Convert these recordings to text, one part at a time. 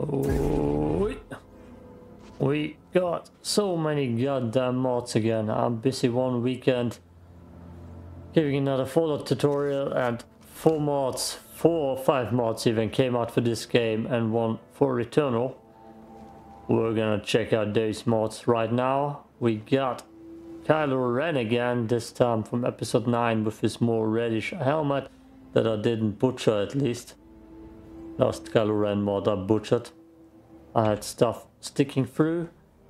Oh, we got so many goddamn mods again. I'm busy one weekend giving another Fallout tutorial and four mods, four or five mods even came out for this game and one for Returnal. We're gonna check out those mods right now. We got Kylo Ren again, this time from episode 9 with his more reddish helmet that I didn't butcher at least. Last Ren mod I butchered. I had stuff sticking through.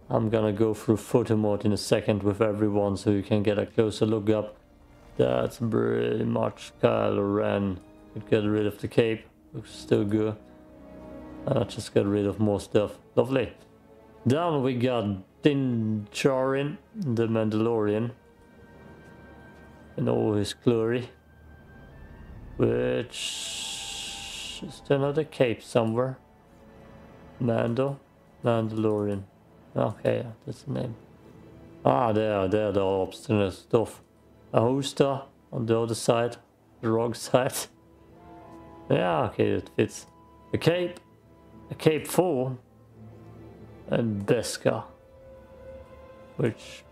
I'm gonna go through photo mode in a second with everyone so you can get a closer look up. That's pretty much Kylo Ren. Could get rid of the cape, looks still good. And I just got rid of more stuff. Lovely. Down we got Din Djarin, the Mandalorian. In all his glory. Which... There another cape somewhere? Mando? Mandalorian. Okay, that's the name. Ah, there, there, the obstinate stuff. A Ahusta on the other side, the wrong side. yeah, okay, it fits. A cape, a cape 4, and Beskar, which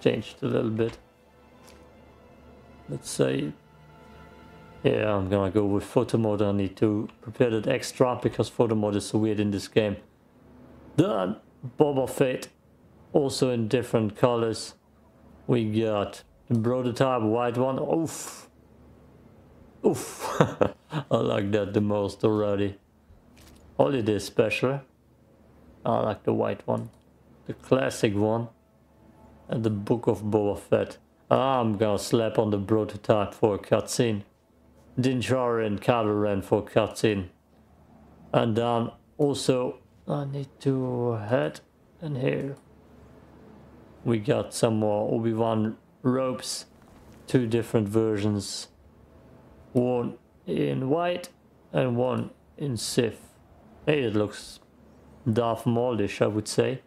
changed a little bit. Let's say, yeah, I'm gonna go with photo mode. I need to prepare that extra because photo mode is so weird in this game. Then Boba Fett, also in different colors. We got the prototype white one. Oof. Oof. I like that the most already. Holiday special. I like the white one. The classic one. And the Book of Boba Fett. I'm gonna slap on the prototype for a cutscene. Din Djarin and Kylo Ren for cutscene. And then also I need to head in here. We got some more Obi-Wan robes. Two different versions. One in white and one in Sith. Hey, it looks Darth Maulish, I would say.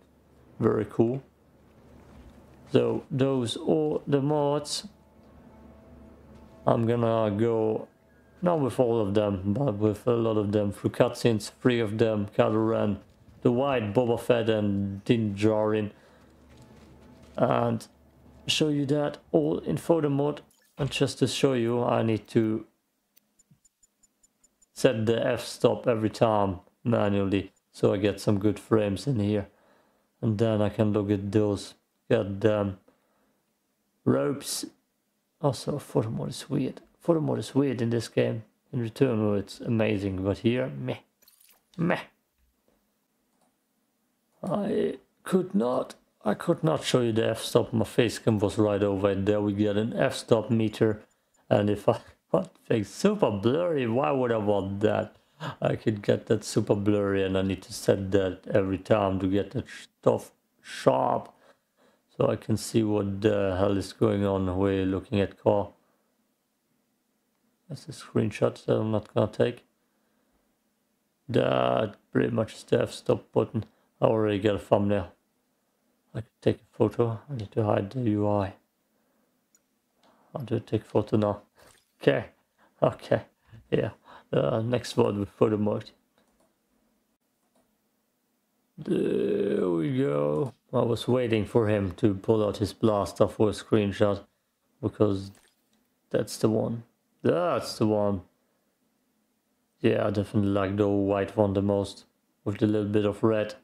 Very cool. So those are the mods. I'm gonna go not with all of them, but with a lot of them through cutscenes. Three of them, Kylo Ren, the White, Boba Fett, and Din Djarin, and show you that all in photo mode. And just to show you, I need to set the f-stop every time manually so I get some good frames in here. And then I can look at those goddamn um, ropes. Also, mode is weird. Mode is weird in this game. In Returnal it's amazing, but here, meh. Meh. I could not, I could not show you the f-stop. My face cam was right over it. There we get an f-stop meter. And if I what thing super blurry, why would I want that? I could get that super blurry and I need to set that every time to get that stuff sharp. So I can see what the hell is going on We're looking at Cal. That's a screenshot that I'm not gonna take. That pretty much is the f-stop button. I already got a thumbnail. I can take a photo. I need to hide the UI. I'll do take photo now. Okay. Okay. Yeah. Uh, next one with photo mode. There we go. I was waiting for him to pull out his blaster for a screenshot because that's the one. That's the one. Yeah, I definitely like the white one the most with a little bit of red.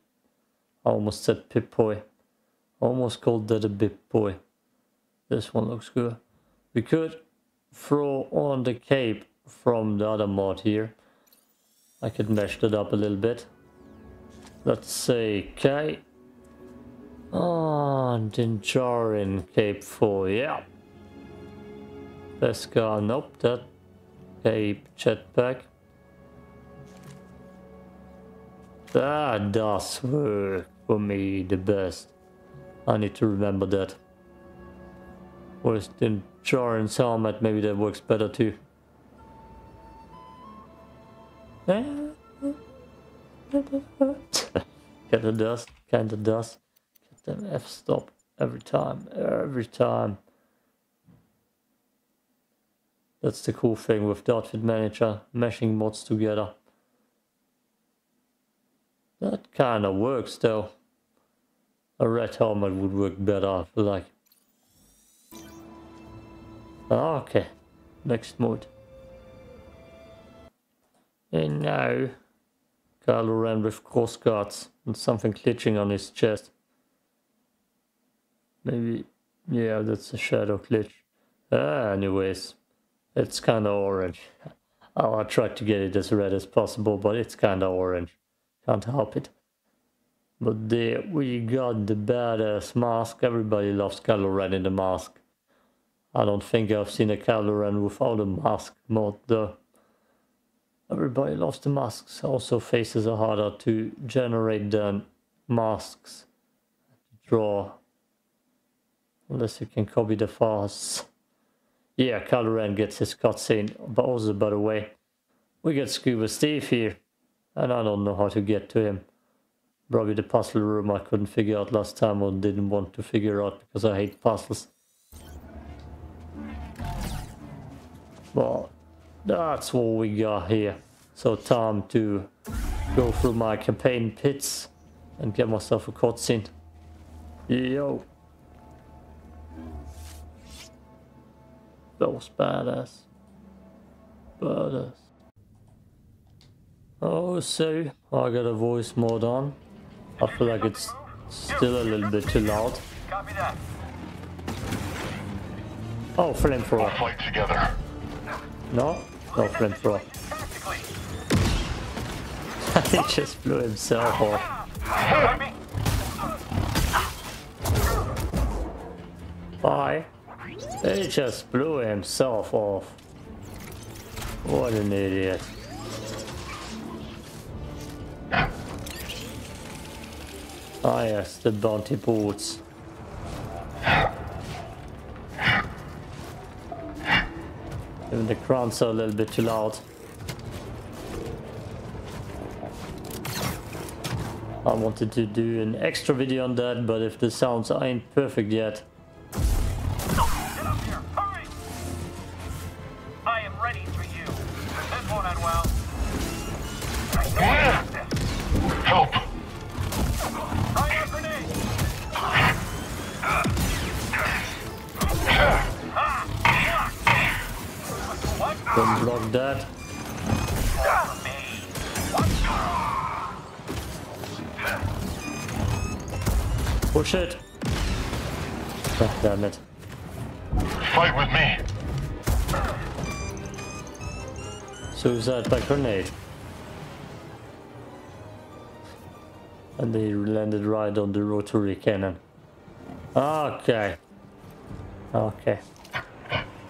I almost said Pip-Boy. Almost called that a Bip-Boy. This one looks good. We could throw on the cape from the other mod here. I could mesh that up a little bit. Let's say K. Oh, Din Djarin Cape 4, yeah. Beskar, nope, that Cape Jetpack. Ah, that does work for me the best. I need to remember that. Where's the Djarin's helmet? Maybe that works better too. Eh, kinda does, kinda does. Get them F stop every time, every time. That's the cool thing with the manager, meshing mods together. That kind of works though. A red helmet would work better, I feel like. Ah, okay, next mode. And now, Kylo Ren with cross guards and something glitching on his chest. Maybe, yeah, that's a shadow glitch. Ah, anyways, it's kind of orange. I'll try to get it as red as possible, but it's kind of orange. Can't help it. But there we got the badass mask. Everybody loves Kylo Ren in the mask. I don't think I've seen a Kylo Ren without a mask mod though. Everybody loves the masks. Also faces are harder to generate than masks. To Draw. Unless you can copy the files. Yeah, Kylo Ren gets his cutscene. But also, by the way, we got Scuba Steve here. And I don't know how to get to him. Probably the puzzle room I couldn't figure out last time or didn't want to figure out because I hate puzzles. Well, that's what we got here. So time to go through my campaign pits and get myself a cutscene. Yo. That was badass. Badass. Oh, so I got a voice mod on. I feel like it's still a little bit too loud. Copy that. Oh, flamethrower. We'll fight together. No, no friend flamethrower. he just blew himself off. Bye. He just blew himself off. What an idiot. Ah yes, the bounty boards. Even the crowns are a little bit too loud. I wanted to do an extra video on that, but if the sounds ain't perfect yet, God damn it. Fight with me. Suicide by grenade. And they landed right on the rotary cannon. Okay. Okay.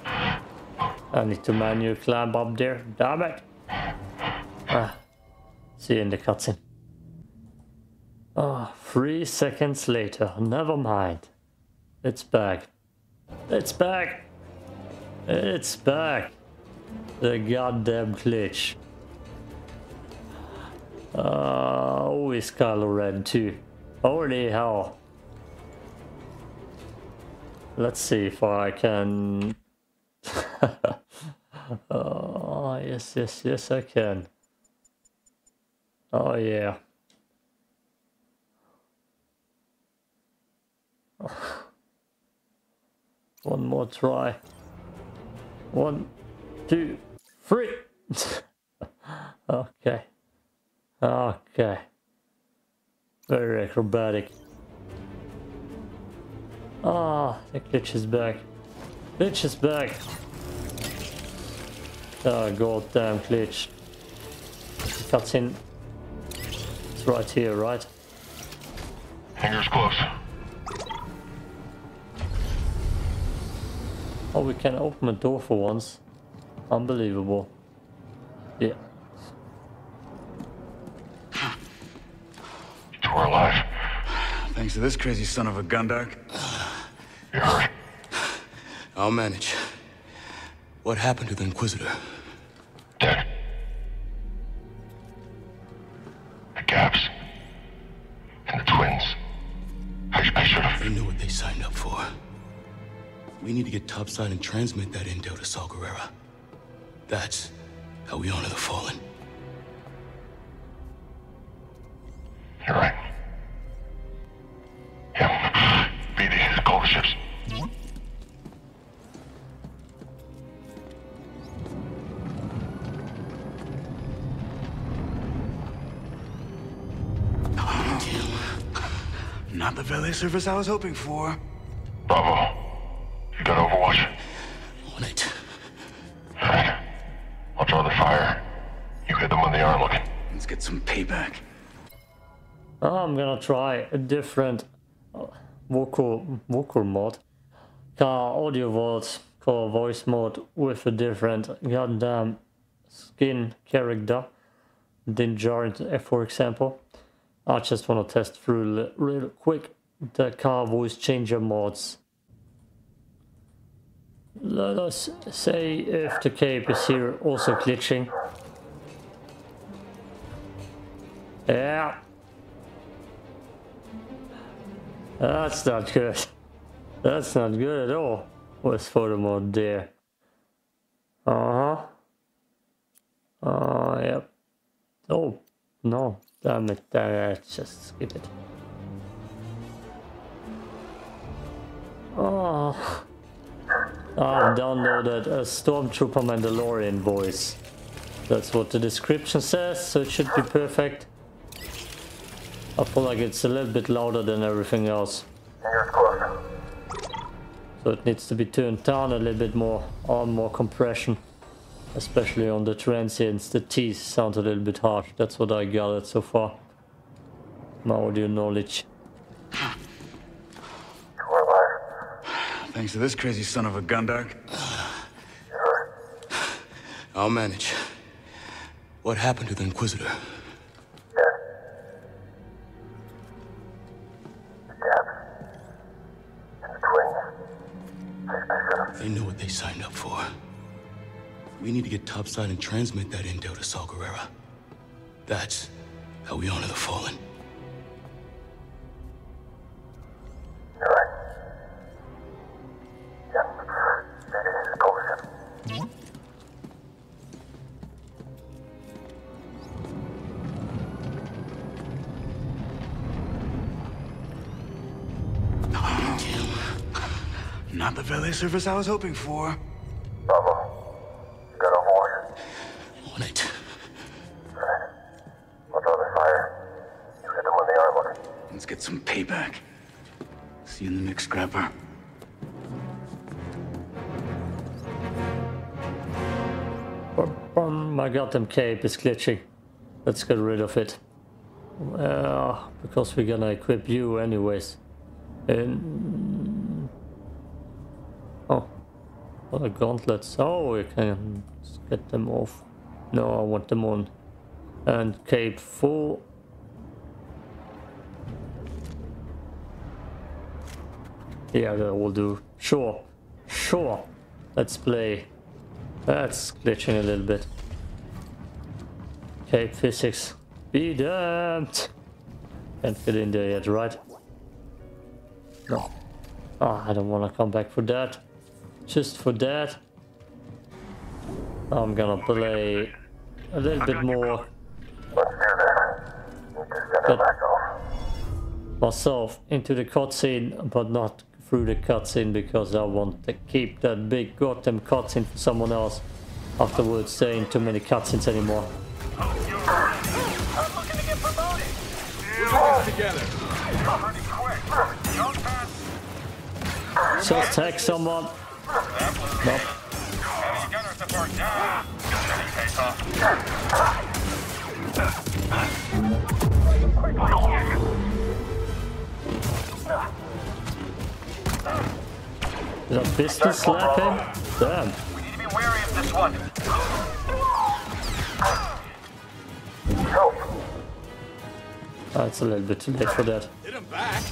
I need to manually climb up there. Damn it. Ah. See you in the cutscene. Oh, three seconds later. Never mind. It's back. It's back. It's back. The goddamn glitch. Uh, it's Kylo Ren too. Holy hell. Let's see if I can... oh, yes, yes, yes, I can. Oh, yeah. One more try. One, two, three. okay. Okay. Very acrobatic. Ah, the glitch is back. Glitch is back. Oh, goddamn glitch. Cutscene. It's right here, right? Fingers close. Oh, we can open a door for once. Unbelievable. Yeah. We're alive. Thanks to this crazy son of a Gundark. You're I'll manage. What happened to the Inquisitor? dead. The gaps. And the twins. I, I should have. They knew what they signed up for. We need to get topside and transmit that intel to Saw Gerrera. That's how we honor the fallen. You're right. Yeah. BD, the Culver ships. Not the valet service I was hoping for. Bravo. You got Overwatch? On it. Alright. I'll draw the fire. You hit them when they aren't looking. Let's get some payback. I'm gonna try a different uh, vocal vocal mod, Cal audio voice, Cal voice mode with a different goddamn skin character. Din Djarin, for example. I just want to test through real quick the Cal voice changer mods. Let us say if the cape is here also glitching. Yeah. That's not good. That's not good at all. What's photo there? Uh huh. Oh, yep. Oh, no. Damn it. Uh, just skip it. Oh. Um, I've downloaded a Stormtrooper Mandalorian voice. That's what the description says, so it should be perfect. I feel like it's a little bit louder than everything else. So it needs to be turned down a little bit more, on more compression. Especially on the transients, the T's sound a little bit harsh. That's what I gathered so far. My audio knowledge. Thanks to this crazy son of a Gundark. I'll manage. What happened to the Inquisitor? They know what they signed up for. We need to get topside and transmit that intel to Saw Gerrera. That's how we honor the fallen. Not the valet service I was hoping for. Bravo. You got Overwatch? On it. I'll draw the fire. You hit them when they aren't looking. Let's get some payback. See you in the next scrapper. My goddamn cape is glitching. Let's get rid of it. Uh, because we're gonna equip you anyways. And are gauntlets? Oh, we can get them off. No, I want them on. And cape full. Yeah, that will do. Sure, sure. Let's play. That's glitching a little bit. Cape physics. Be damned! Can't get in there yet, right? No. Ah, I don't want to come back for that. Just for that. I'm gonna play a little bit more. Myself into the cutscene, but not through the cutscene because I want to keep that big goddamn cutscene for someone else. Afterwards, saying too many cutscenes anymore. I'm looking to get promoted. together. Just tag someone. Off. Did pistol slap him? Damn. Ah, we need to be wary of this one. That's a little bit too late for that. Hit him back.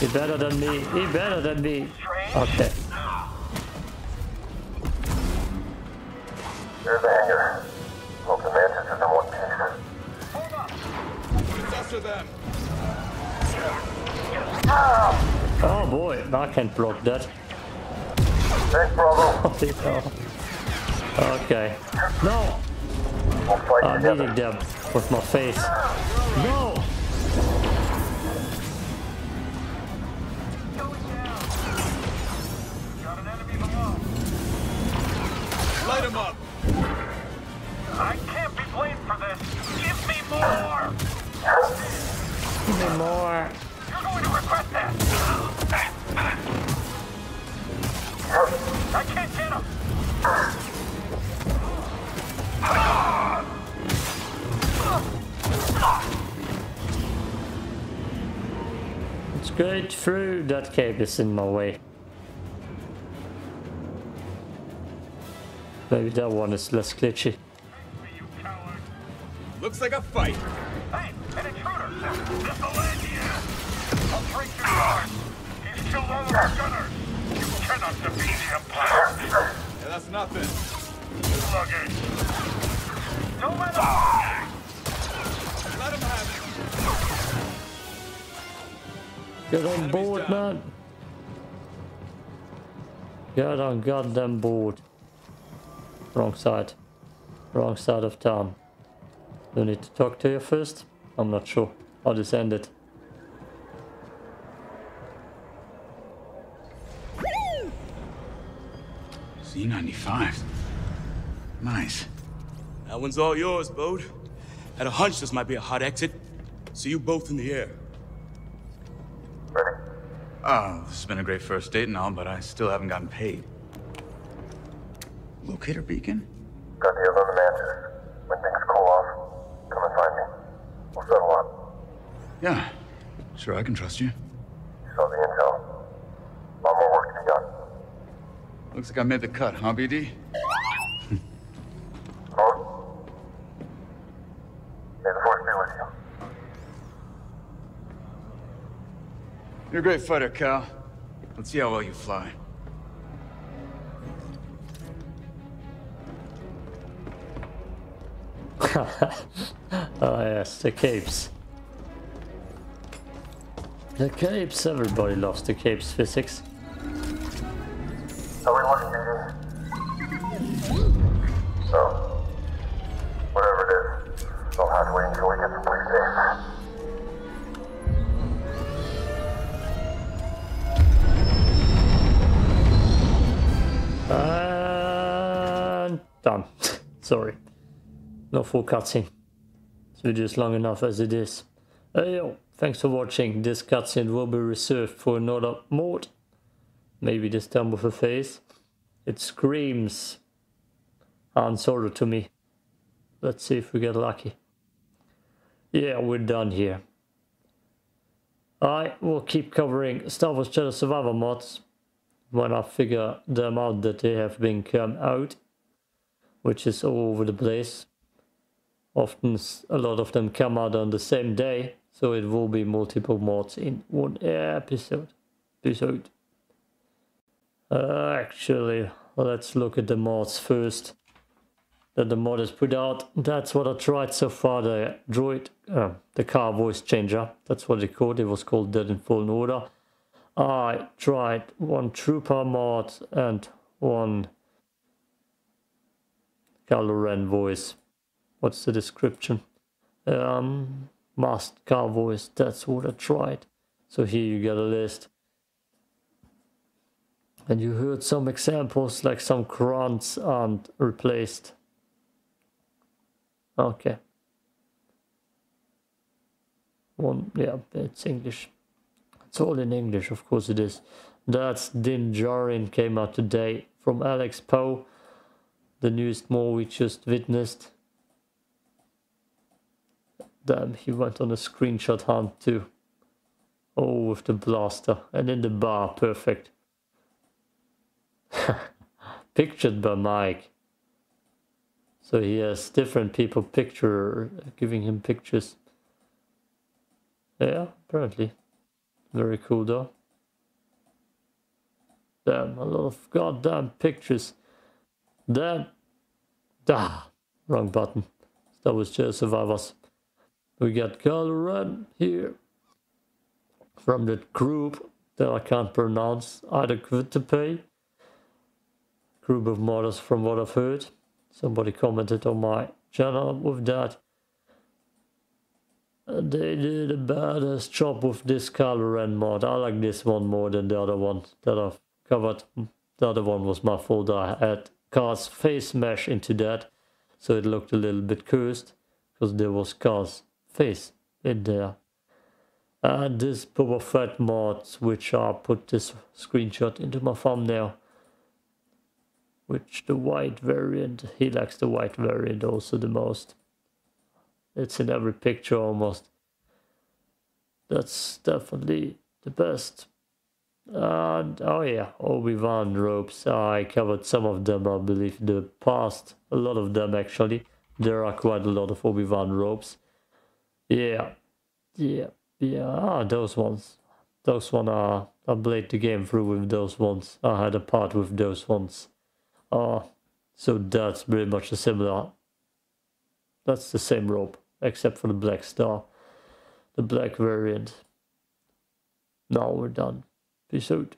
He better than me. He better than me. Okay. There's the hangar. Hope the mantis is in one piece. It's us or them. Oh boy, I can't block that. Thanks, Bravo. Oh, Bloody. Okay. No! I'm eating them with my face. No! Light him up. I can't be blamed for this. Give me more. Give me more. You're going to regret that. I can't get him. It's going through. That cape is in my way. Maybe that one is less glitchy. Looks like a fight. Hey, an intruder. This'll land you. I'll break your guard. He's killed all of our gunners. You cannot defeat the Empire. Yeah, that's nothing. Luggage. Don't let him. Let him have it. Get on board, down. man. Get on goddamn board. Wrong side. Wrong side of town. Do I need to talk to you first? I'm not sure how this ended. Z95. Nice. That one's all yours, Bode. Had a hunch this might be a hot exit. See you both in the air. Ready? Oh, this has been a great first date and all, but I still haven't gotten paid. Locator beacon? Got the other When things cool off, come and find me. We'll settle up. Yeah. Sure, I can trust you. You saw the intel. Lot more work to be done. Looks like I made the cut, huh, BD? May the force be with you. You're a great fighter, Cal. Let's see how well you fly. Oh yes, the capes. The capes, everybody loves the capes physics. How we looking, BD? So, whatever it is, I'll have to wait until we get someplace safe. And done. Sorry. No full cutscene. This video is long enough as it is. Hey yo, thanks for watching. This cutscene will be reserved for another mode. Maybe this time with a face. It screams Han Solo to me. Let's see if we get lucky. Yeah, we're done here. I will keep covering Star Wars Jedi Survivor mods when I figure them out that they have been come out, which is all over the place. Often a lot of them come out on the same day, so it will be multiple mods in one episode. Episode. Uh, actually, let's look at the mods first. That the mod has put out. That's what I tried so far. The droid, uh, the Cal voice changer. That's what they called. It was called Dead in full Order. I tried one trooper mod and one Kylo Ren voice. What's the description? Um, masked Cal voice. That's what I tried. So here you get a list. And you heard some examples like some grunts aren't replaced. Okay. One, yeah, it's English. It's all in English, of course it is. That's Din Djarin came out today from Alex Poe. The newest more we just witnessed. Damn, he went on a screenshot hunt too. Oh, with the blaster. And in the bar, perfect. Pictured by Mike. So he has different people picture giving him pictures. Yeah, apparently. Very cool though. Damn, a lot of goddamn pictures. Damn. ah, wrong button. That was just survivors. We got Ren here from that group that I can't pronounce either Kvittepe group of models from what I've heard. Somebody commented on my channel with that. And they did a badass job with this color and mod. I like this one more than the other one that I've covered. The other one was my fault. I had Cal's face mesh into that. So it looked a little bit cursed. Because there was Cal's in there. And this Boba Fett mods, which I put this screenshot into my thumbnail. Which the white variant, he likes the white variant also the most. It's in every picture almost. That's definitely the best. And oh yeah, Obi-Wan robes. I covered some of them, I believe, in the past. A lot of them actually. There are quite a lot of Obi-Wan robes. Yeah, yeah, yeah. Ah, those ones. Those one are. I played the game through with those ones. I had a part with those ones. Ah, so that's pretty much a similar. That's the same rope, except for the black star, the black variant. Now we're done. Peace out.